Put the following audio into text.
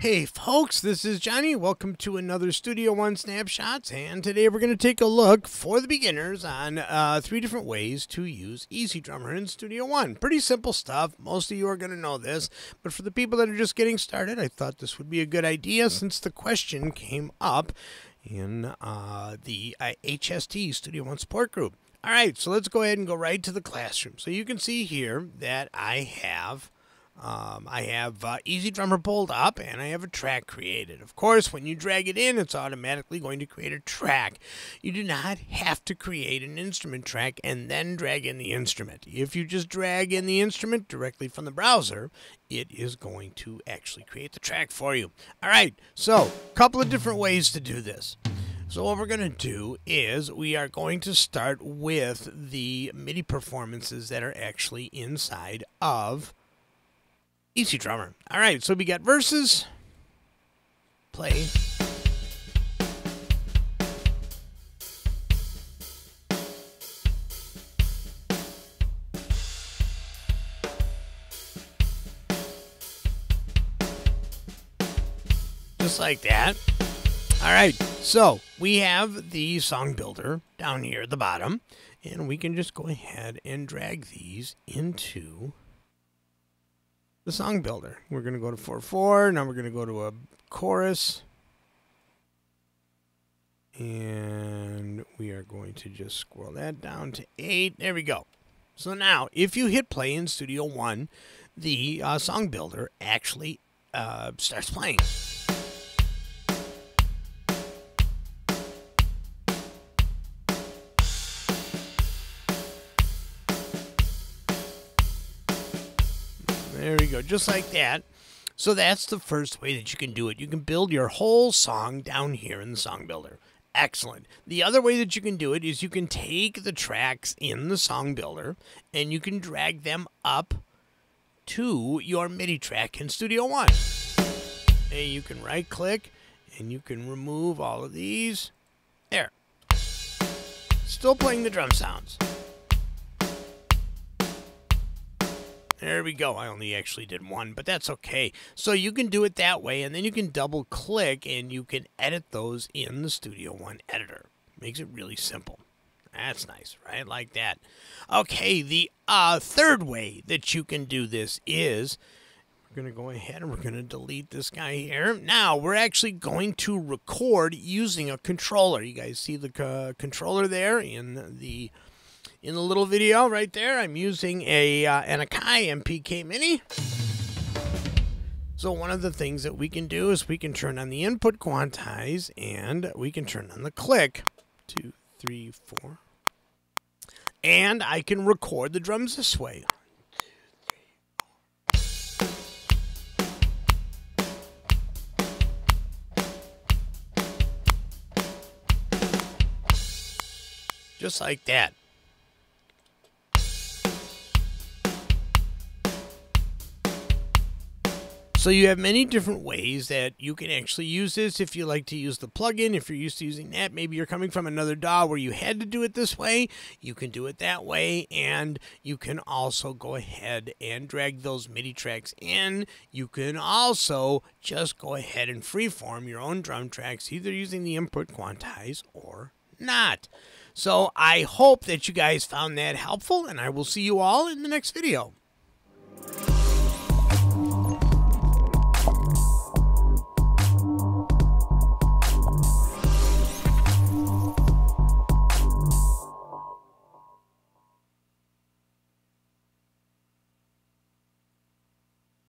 Hey folks, this is Johnny. Welcome to another Studio One Snapshots, and today we're going to take a look for the beginners on uh, three different ways to use EZdrummer in Studio One. Pretty simple stuff. Most of you are going to know this, but for the people that are just getting started, I thought this would be a good idea since the question came up in uh, the uh, HST Studio One support group. All right, so let's go ahead and go right to the classroom. So you can see here that I have um, I have uh, EZdrummer pulled up and I have a track created. Of course, when you drag it in, it's automatically going to create a track. You do not have to create an instrument track and then drag in the instrument. If you just drag in the instrument directly from the browser, it is going to actually create the track for you. All right, so a couple of different ways to do this. So what we're going to do is we are going to start with the MIDI performances that are actually inside of EZdrummer. All right, so we got verses. Play. Just like that. All right, so we have the song builder down here at the bottom, and we can just go ahead and drag these into the song builder. We're going to go to 4 4. Now we're going to go to a chorus. And we are going to just scroll that down to 8. There we go. So now, if you hit play in Studio One, the uh, song builder actually uh, starts playing. There we go, just like that. So that's the first way that you can do it. You can build your whole song down here in the Song Builder. Excellent. The other way that you can do it is you can take the tracks in the Song Builder and you can drag them up to your MIDI track in Studio One. And you can right click and you can remove all of these. There. Still playing the drum sounds. There we go. I only actually did one, but that's okay. So you can do it that way, and then you can double click and you can edit those in the Studio One editor. Makes it really simple. That's nice, right? Like that. Okay, the uh, third way that you can do this is we're going to go ahead and we're going to delete this guy here. Now, we're actually going to record using a controller. You guys see the uh, controller there in the in the little video right there, I'm using a uh, an Akai MPK Mini. So one of the things that we can do is we can turn on the input quantize and we can turn on the click. Two, three, four. And I can record the drums this way. Just like that. So you have many different ways that you can actually use this. If you like to use the plugin, if you're used to using that, maybe you're coming from another DAW where you had to do it this way, you can do it that way. And you can also go ahead and drag those MIDI tracks in. You can also just go ahead and freeform your own drum tracks, either using the input quantize or not. So I hope that you guys found that helpful, and I will see you all in the next video.